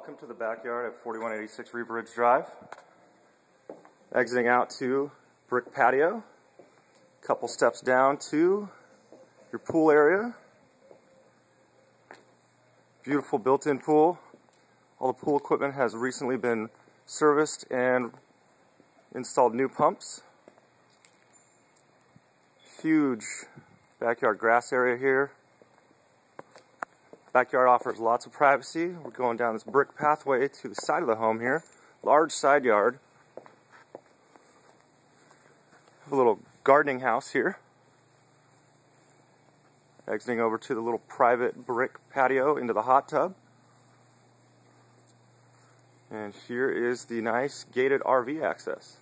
Welcome to the backyard at 4186 Riva Ridge Drive. Exiting out to brick patio. A couple steps down to your pool area. Beautiful built-in pool. All the pool equipment has recently been serviced and installed new pumps. Huge backyard grass area here. Backyard offers lots of privacy. We're going down this brick pathway to the side of the home here. Large side yard. A little gardening house here. Exiting over to the little private brick patio into the hot tub. And here is the nice gated RV access.